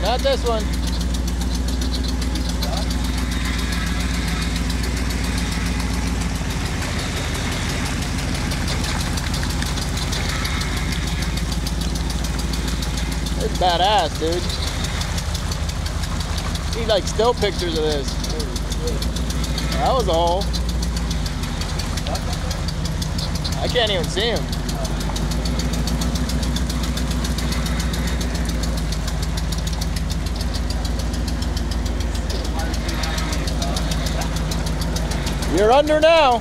got this one. It's badass, dude. Need like still pictures of this. That was a hole. I can't even see him. You're under now.